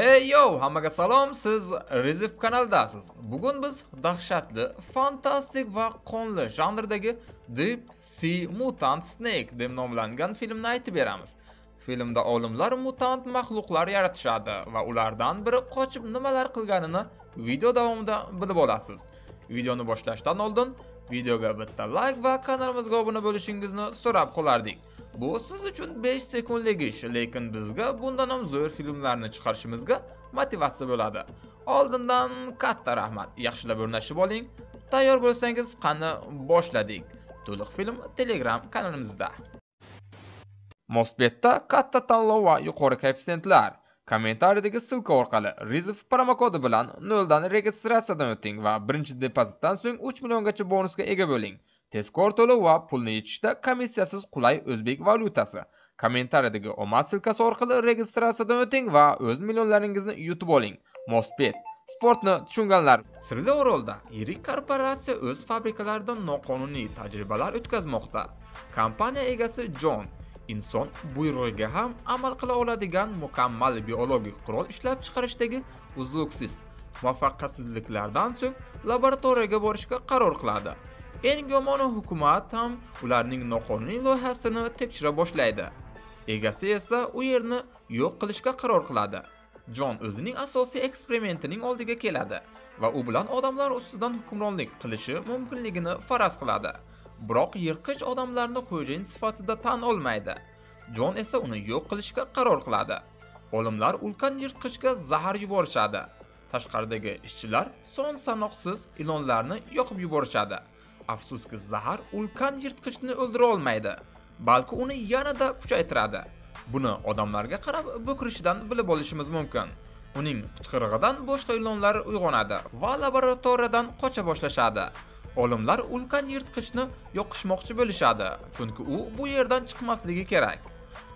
Hey yo, hammaga salom. Siz Rizif kanaldasiz. Bugun biz dahshatli, fantastik va qonli janrdagi Deep Sea Mutant Snake deb nomlangan filmni aytib beramiz. Filmda olimlar mutant maxluqlar yaratishadi va ulardan biri qochib nimalar qilganini video davomida bilib olasiz. Videoni boshlashdan oldin videoga bitta like va kanalimizga obuna bo'lishingizni so'rab qolardik. Bu siz uchun 5 sekundlik ish, lekin bizga bundan ham zo'r filmlarni chiqarishimizga motivatsiya bo'ladi. Oldindan katta rahmat. Yaxshilab o'rnashib oling. Tayyor bo'lsangiz, qani boshladik. To'liq film Telegram kanalimizda. Mosbetda katta tanlov va yuqori koeffitsiyentlar. Kommentariyadagi ssilka orqali Rizov promokodi bilan 0 dan registratsiyadan o'ting va birinchi depozitdan so'ng 3 milliongacha bonusga ega bo'ling. Tezkor to'lov va pulni yechishda komissiyasiz qulay o'zbek valyutasi. Kommentariyadagi omad silkasi orqali registratsiyadan o'ting va o'z millionlaringizni yutib oling. mostbet Sportni tushunganlar. Sirli Orolda yirik korporatsiya o'z fabrikalarida noqonuniy tajribalar o'tkazmoqda. Kompaniya egasi jon inson buyrug'iga ham amal qila oladigan mukammal biologik qurol ishlab chiqarishdagi uzluksiz muvaffaqiyatsizliklardan so'ng laboratoriyaga borishga qaror qiladi. Eng yomoni hukumat ham ularning noqonuniy loyihasini tekshira boshlaydi. Egasi esa u yerni yo'q qilishga qaror qiladi. Jon o'zining asosiy eksperimentining oldiga keladi va u bilan odamlar ustidan hukmronlik qilishi mumkinligini faraz qiladi. Biroq yirtqich odamlarni xo'jayin sifatida tan olmaydi. Jon esa uni yo'q qilishga qaror qiladi. Olimlar ulkan yirtqichga zahar yuborishadi. Tashqaridagi ishchilar son sanoqsiz ilonlarni yoqib yuborishadi. Afsuski zahar ulkan yirtqichni o'ldira olmaydi, balki uni yanada kuchaytiradi. Buni odamlarga qarab bo'kirishidan bilib olishimiz mumkin. Uning qichqirig'idan boshqa ilonlar uyg'onadi va laboratoriyadan qocha boshlashadi. Olimlar ulkan yirtqichni yoqishmoqchi bo'lishadi, chunki u bu yerdan chiqmasligi kerak.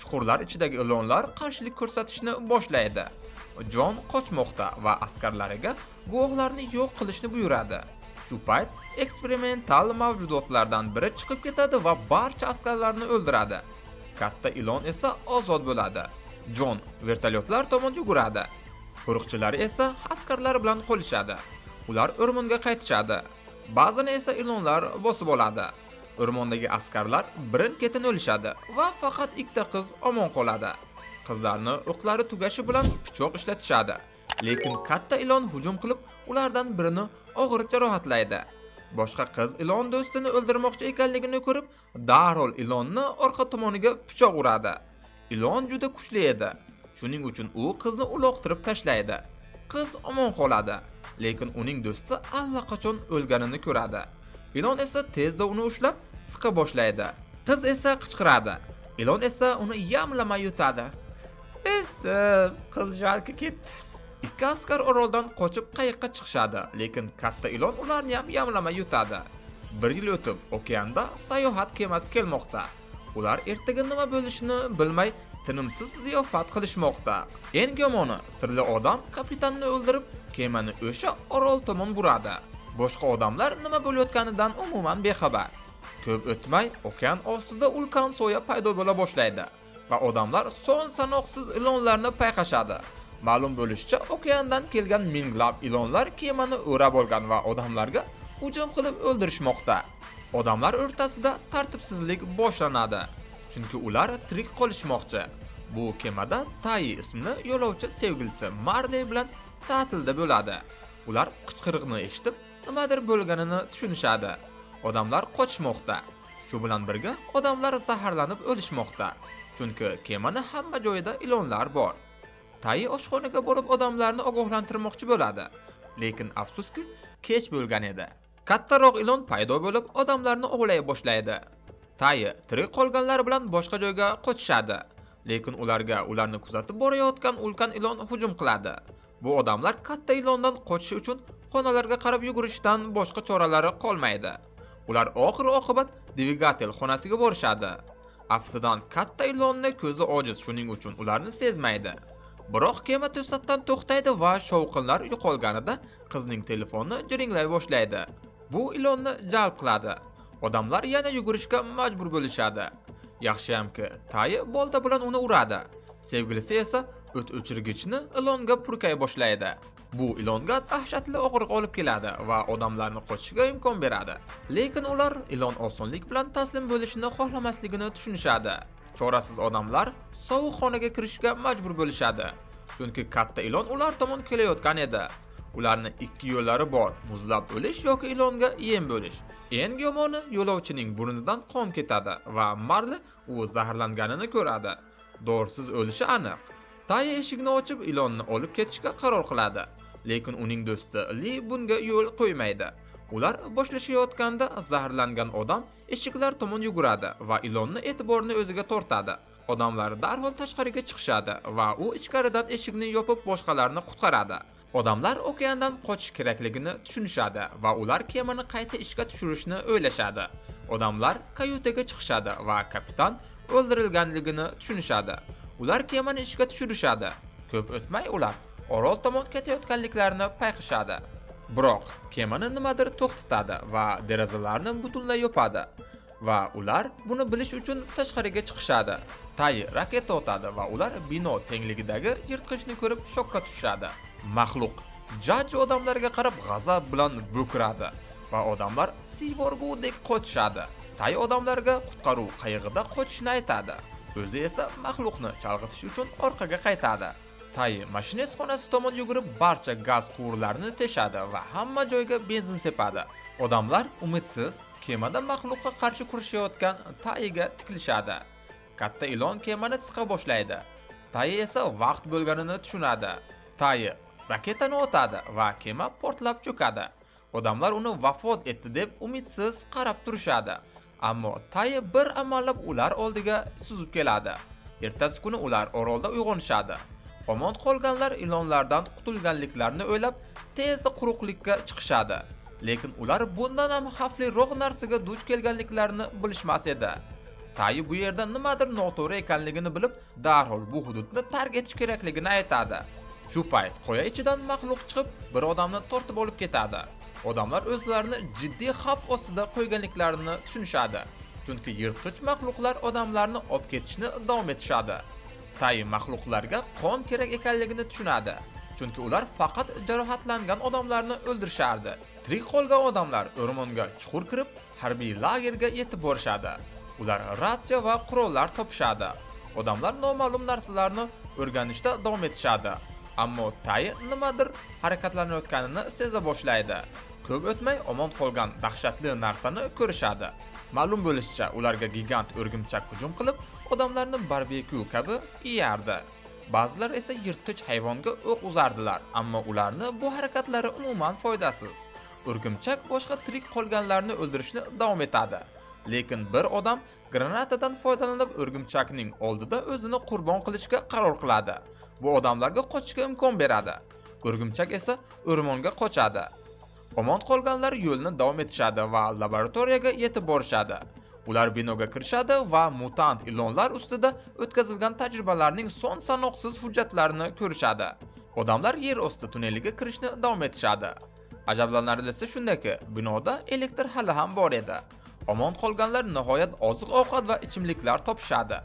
Chuqurlar ichidagi ilonlar qarshilik ko'rsatishni boshlaydi. Jon qochmoqda va askarlariga guvohlarni yo'q qilishni buyuradi. Shu payt eksperimental mavjudotlardan biri chiqib ketadi va barcha askarlarni o'ldiradi. Katta ilon esa ozod bo'ladi. Jon vertolyotlar tomon yuguradi. Qo'riqchilar esa askarlar bilan qo'lishadi. Ular o'rmonga qaytishadi. Ba'zini esa ilonlar bosib oladi. O'rmondagi askarlar birin-ketin o'lishadi va faqat ikkita qiz omon qoladi. Qizlarni o'qlari tugashi bilan pichoq ishlatishadi. Lekin katta ilon hujum qilib, ulardan birini og'ir jarohatlaydi. Boshqa qiz ilon do'stini o'ldirmoqchi ekanligini ko'rib, darhol ilonni orqa tomoniga pichoq uradi. Ilon juda kuchli edi. Shuning uchun u qizni uloqtirib tashlaydi. Qiz omon qoladi, lekin uning do'sti allaqachon o'lganini ko'radi. Ilon esa tezda uni ushlab siqa boshlaydi. Qiz esa qichqiradi. Ilon esa uni yamlamay yutadi. Esiz, qiz jalki ketdi. Ikki askar oroldan qochib qayiqqa chiqishadi, lekin katta ilon ularni ham yamlamay yutadi. Bir yil o'tib, okeanda sayohat kemasi kelmoqda. Ular ertaga nima bo'lishini bilmay tinimsiz ziyofat qilishmoqda. Eng yomoni, sirli odam kapitanni o'ldirib, kemani o'sha orol tomon buradi. Boshqa odamlar nima bo'layotganidan umuman bexabar. Ko'p o'tmay, okean ostida ulkan soya paydo bo'la boshlaydi va odamlar son sanoqsiz ilonlarni payqashadi. Ma'lum bo'lishicha, okeandan kelgan minglab ilonlar kemani o'rab olgan va odamlarga hujum qilib o'ldirishmoqda. Odamlar o'rtasida tartibsizlik boshlanadi, chunki ular tirik qolishmoqchi. Bu kemada Tai ismli yo'lovchi sevgilisi Marley bilan ta'tilda bo'ladi. Ular qichqiriqni eshitib, nimadir bo'lganini tushunishadi. Odamlar qochmoqda. Shu bilan birga odamlar zaharlanib o'lishmoqda, chunki kemani hamma joyida ilonlar bor. Tai oshxonaga borib odamlarni ogohlantirmoqchi bo'ladi. Lekin afsuski, kech bo'lgan edi. Kattaroq ilon paydo bo'lib, odamlarni ovlay boshlaydi. Tai tirik qolganlar bilan boshqa joyga qochishadi. Lekin ularga ularni kuzatib borayotgan ulkan ilon hujum qiladi. Bu odamlar katta ilondan qochish uchun xonalarga qarab yugurishdan boshqa choralari qolmaydi. Ular oxir oqibat dvigatel xonasiga borishadi. Aftidan katta ilonni ko'zi ojiz, shuning uchun ularni sezmaydi. Biroq kema to'satdan to'xtaydi va shovqinlar yo'qolganida qizning telefoni jiringlay boshlaydi. Bu ilonni jalb qiladi. Odamlar yana yugurishga majbur bo'lishadi. Yaxshiyamki, tayi bolta bilan uni uradi. Sevgilisi esa o't o'chirgichni ilonga purkay boshlaydi bu ilonga dahshatli og'riq olib keladi va odamlarni qochishga imkon beradi lekin ular ilon osonlik bilan taslim bo'lishni xohlamasligini tushunishadi chorasiz odamlar sovuq xonaga kirishga majbur bo'lishadi. Chunki katta ilon ular tomon kelayotgan edi. Ularni ikki yo'llari bor muzlab o'lish yoki ilonga yem bo'lish. Eng yomoni yo'lovchining burnidan qon ketadi va marli u zaharlanganini ko'radi. Dorsiz o'lishi aniq. Taya eshikni ochib ilonni olib ketishga qaror qiladi. Lekin uning do'sti li bunga yo'l qo'ymaydi. Ular boshlashayotganda zaharlangan odam eshiklar tomon yuguradi va ilonni e'tiborini o'ziga tortadi. Odamlar darhol tashqariga chiqishadi va u ichkaridan eshikni yopib boshqalarni qutqaradi. Odamlar okeandan qochish kerakligini tushunishadi va ular kemani qayta ishga tushirishni o'ylashadi. Odamlar kayutaga chiqishadi va kapitan o'ldirilganligini tushunishadi. Ular kemani ishga tushirishadi. Ko'p o'tmay ular orol tomon ketayotganliklarini payqashadi biroq kemani nimadir to'xtatadi va derazalarni butunlay yopadi va ular buni bilish uchun tashqariga chiqishadi. Tay raketa otadi va ular bino tengligidagi yirtqichni ko'rib shokka tushadi maxluq jaj odamlarga qarab g'azab bilan bo'kiradi va odamlar sivorgudek qochishadi. Tay odamlarga qutqaruv qayig'ida qochishni aytadi. O'zi esa maxluqni chalg'itish uchun orqaga qaytadi. Tayi mashinist xonasi tomon yugurib barcha gaz quvurlarini teshadi va hamma joyga benzin sepadi. Odamlar umidsiz kemada maxluqqa qarshi kurashayotgan tayiga tikilishadi. Katta ilon kemani siqa boshlaydi. Tayi esa vaqt bo'lganini tushunadi. Tayi raketani otadi va kema portlab cho'kadi. Odamlar uni vafot etdi deb umidsiz qarab turishadi. Ammo tayi bir amallab ular oldiga suzib keladi. Ertasi kuni ular orolda uyg'onishadi. Omon qolganlar ilonlardan qutulganliklarini o'ylab tezda quruqlikka chiqishadi. Lekin ular bundan ham xavfliroq narsaga duch kelganliklarini bilishmas edi. Tayi bu yerda nimadir noto'g'ri ekanligini bilib darhol bu hududni tark etish kerakligini aytadi. Shu payt qoya ichidan maxluq chiqib bir odamni tortib olib ketadi. Odamlar o'zlarini jiddiy xavf ostida qo'yganliklarini tushunishadi. Chunki yirtqich maxluqlar odamlarni olib ketishni davom etishadi. Tay maxluqlarga qon kerak ekanligini tushunadi. Chunki ular faqat jarohatlangan odamlarni o'ldirishardi. Tirik qolgan odamlar o'rmonga chuqur kirib harbiy lagerga yetib borishadi. Ular ratsiya va qurollar topishadi. Odamlar noma'lum narsalarni o'rganishda davom etishadi. Ammo tay nimadir harakatlanayotganini seza boshlaydi. Ko'p o'tmay omon qolgan dahshatli narsani ko'rishadi. Ma'lum bo'lishicha ularga gigant o'rgimchak hujum qilib odamlarni barbeku kabi yeyardi ba'zilar esa yirtqich hayvonga o'q uzardilar ammo ularni bu harakatlari umuman foydasiz. O'rgimchak boshqa tirik qolganlarni o'ldirishni davom etadi. Lekin bir odam granatadan foydalanib o'rgimchakning oldida o'zini qurbon qilishga qaror qiladi. Bu odamlarga qochishga imkon beradi. O'rgimchak esa o'rmonga qochadi. Omon qolganlar yo'lni davom etishadi va laboratoriyaga yetib borishadi. Ular binoga kirishadi va mutant ilonlar ustida o'tkazilgan tajribalarning son sanoqsiz hujjatlarini ko'rishadi. Odamlar yer osti tunneliga kirishni davom etishadi. Ajablanarlisi shundaki binoda elektr hali ham bor edi. Omon qolganlar nihoyat oziq ovqat va ichimliklar topishadi.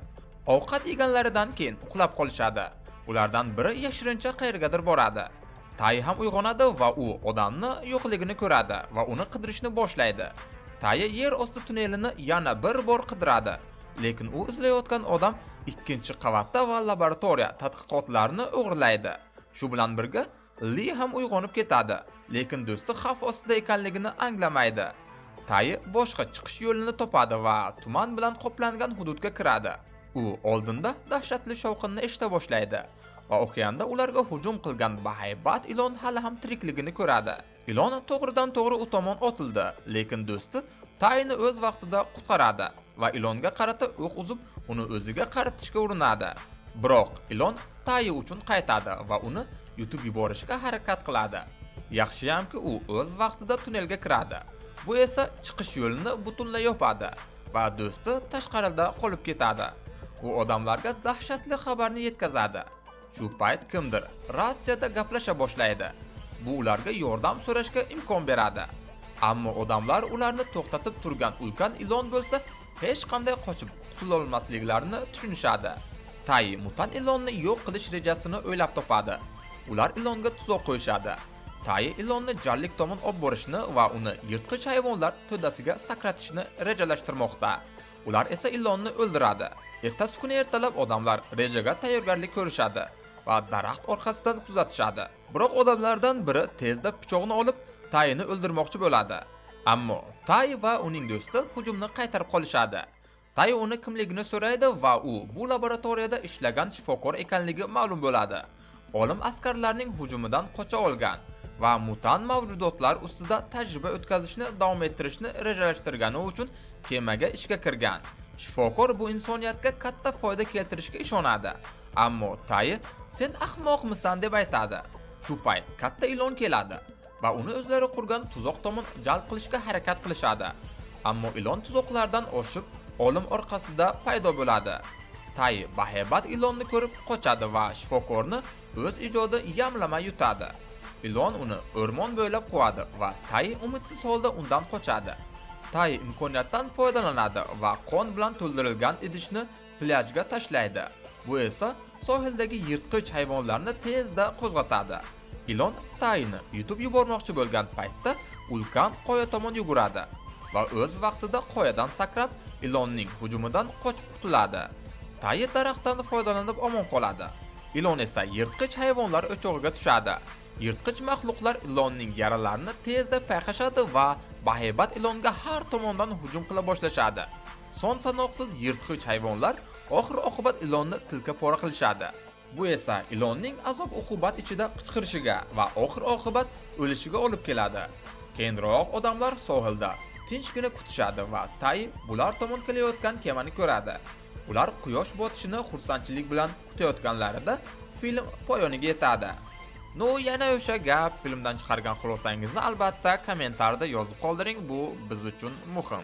Ovqat yeganlaridan keyin uxlab qolishadi. Ulardan biri yashirincha qayergadir boradi. Tay ham uyg'onadi va u odamni yo'qligini ko'radi va uni qidirishni boshlaydi. Tayi yer osti tunnelini yana bir bor qidiradi. Lekin u izlayotgan odam ikkinchi qavatda va laboratoriya tadqiqotlarini o'g'irlaydi. Shu bilan birga li ham uyg'onib ketadi lekin do'sti xavf ostida ekanligini anglamaydi. Tayi boshqa chiqish yo'lini topadi va tuman bilan qoplangan hududga kiradi. U oldinda dahshatli shovqinni eshita boshlaydi. Va okeanda ularga hujum qilgan bahaybat ilon hali ham tirikligini ko'radi. Ilon to'g'ridan to'g'ri u tomon otildi lekin do'sti tayni o'z vaqtida qutqaradi va ilonga qarata o'q uzib uni o'ziga qaratishga urinadi. Biroq ilon tayi uchun qaytadi va uni yutib yuborishga harakat qiladi. Yaxshiyamki u o'z vaqtida tunnelga kiradi. Bu esa chiqish yo'lini butunlay yopadi va do'sti tashqarida qolib ketadi. U odamlarga dahshatli xabarni yetkazadi. Shu payt kimdir ratsiyada gaplasha boshlaydi bu ularga yordam so'rashga imkon beradi ammo odamlar ularni to'xtatib turgan ulkan ilon bo'lsa hech qanday qochib qutulolmasliklarini tushunishadi Tayi mutant ilonni yo'q qilish rejasini o'ylab topadi. Ular ilonga tuzoq qo'yishadi. Tayi ilonni jarlik tomon olib borishni va uni yirtqich hayvonlar to'dasiga sakratishni rejalashtirmoqda. Ular esa ilonni o'ldiradi. Ertasi kuni ertalab odamlar rejaga tayyorgarlik ko'rishadi va daraxt orqasidan kuzatishadi. Biroq odamlardan biri tezda pichoqni olib Tayini o'ldirmoqchi bo'ladi. Ammo Tay va uning do'sti hujumni qaytarib qolishadi. Tay uni kimligini so'raydi va u bu laboratoriyada ishlagan shifokor ekanligi ma'lum bo'ladi. Olim askarlarning hujumidan qocha olgan va mutant mavjudotlar ustida tajriba o'tkazishni davom ettirishni rejalashtirgani uchun kemaga ishga kirgan. Shifokor bu insoniyatga katta foyda keltirishga ishonadi. Ammo Tay sen ahmoqmisan deb aytadi. Shu payt katta ilon keladi va uni o'zlari qurgan tuzoq tomon jalb qilishga harakat qilishadi. Ammo ilon tuzoqlardan oshib, olim orqasida paydo bo'ladi. Tay bahaybat ilonni ko'rib qochadi va shifokorni o'z ijodi yamlama yutadi. Ilon uni o'rmon bo'ylab quvadi va Tay umidsiz holda undan qochadi. Tay imkoniyatdan foydalanadi va qon bilan to'ldirilgan idishni plyajga tashlaydi. Bu esa sohildagi yirtqich hayvonlarni tezda qo'zg'atadi. Ilon Tayni yutib yubormoqchi bo'lgan paytda ulkan qoya tomon yuguradi va o'z vaqtida qoyadan sakrab ilonning hujumidan qochib qutuladi. Tayi daraxtdan foydalanib omon qoladi. Ilon esa yirtqich hayvonlar o'chog'iga tushadi. Yirtqich maxluqlar ilonning yaralarini tezda payqashadi va bahaybat ilonga har tomondan hujum qila boshlashadi. Son sanoqsiz yirtqich hayvonlar oxir oqibat ilonni tilka pora qilishadi. Bu esa ilonning azob uqubat ichida qichqirishiga va oxir oqibat o'lishiga olib keladi. Keyinroq odamlar sohilda tinchgina kutishadi va Tay bular tomon kelayotgan kemani ko'radi. Ular quyosh botishini xursandchilik bilan kutayotganlarida film poyoniga yetadi. No, yana o'sha gap filmdan chiqargan xulosangizni albatta kommentarda yozib qoldiring, bu biz uchun muhim.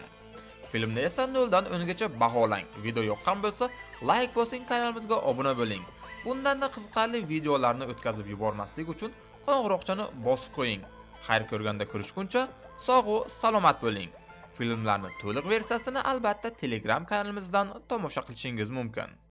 Filmni esa 0 dan 10 gacha baholang. Video yoqqan bo'lsa, like bosing, kanalimizga obuna bo'ling. Bundan-da qiziqarli videolarni o'tkazib yubormaslik uchun qo'ng'iroqchani bosib qo'ying. Xayr ko'rganda ko'rishguncha sog' va salomat bo'ling. Filmlarning to'liq versiyasini albatta Telegram kanalimizdan tomosha qilishingiz mumkin.